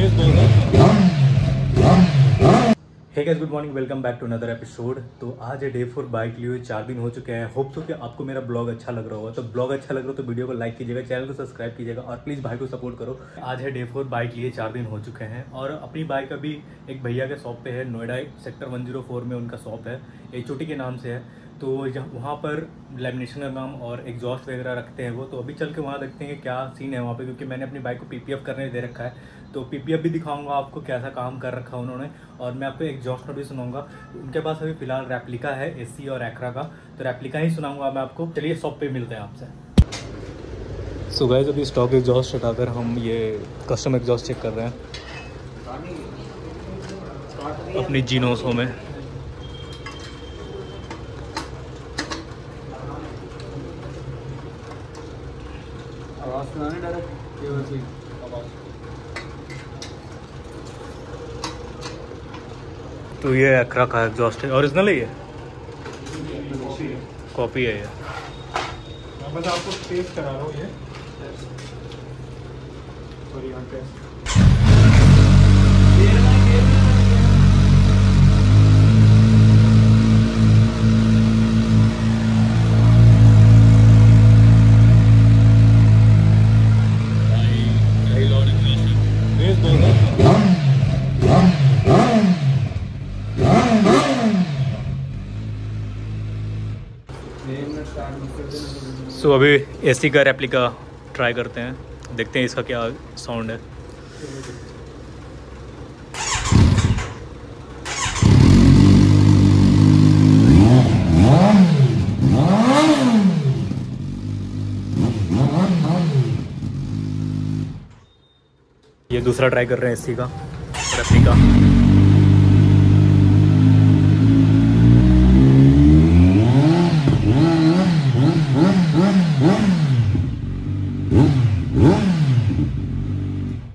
Hey guys good morning welcome back to another episode तो आज है डे फोर बाइक लिए हुए चार दिन हो चुके हैं। होप सो कि आपको मेरा ब्लॉग अच्छा लग रहा होगा। तो ब्लॉग अच्छा लग रहा हो तो वीडियो को लाइक कीजिएगा चैनल को सब्सक्राइब कीजिएगा और प्लीज़ भाई को सपोर्ट करो। आज है डे फोर बाइक लिए चार दिन हो चुके हैं। और अपनी बाइक अभी एक भैया के शॉप पे है नोएडा सेक्टर 104 में उनका शॉप है। एक चोटी के नाम से है। तो जहाँ, वहाँ पर लेमिनेशन का काम और एग्जॉस्ट वगैरह रखते हैं वो तो अभी चल के वहाँ देखते हैं कि क्या सीन है वहाँ पे, क्योंकि मैंने अपनी बाइक को पीपीएफ करने दे रखा है। तो पीपीएफ भी दिखाऊँगा आपको कैसा काम कर रखा है उन्होंने, और मैं आपको एग्जॉस्ट में भी सुनाऊँगा। उनके पास अभी फ़िलहाल रेप्लिका है एसी और एक्रा का। तो रेप्लिका ही सुनाऊँगा मैं आपको। चलिए शॉप पे मिलते हैं आपसे। सो गाइस अभी स्टॉक एग्जॉस्ट हटाकर हम ये कस्टम एग्जॉस्ट चेक कर रहे हैं। अपनी जीनोसो में। आवाज़ सुनाने डायरेक्ट ये वैसे आवाज़ तो ये एक्रा का एग्जॉस्ट है ओरिजिनल है ये? कॉपी है। ये। मैं बस आपको टेस्ट करा रहा हूँ ये। और यहाँ टेस्ट सो so, अभी एसी का रेप्लिका ट्राई करते हैं। देखते हैं इसका क्या साउंड है। ये दूसरा ट्राई कर रहे हैं एसी का रेप्लिका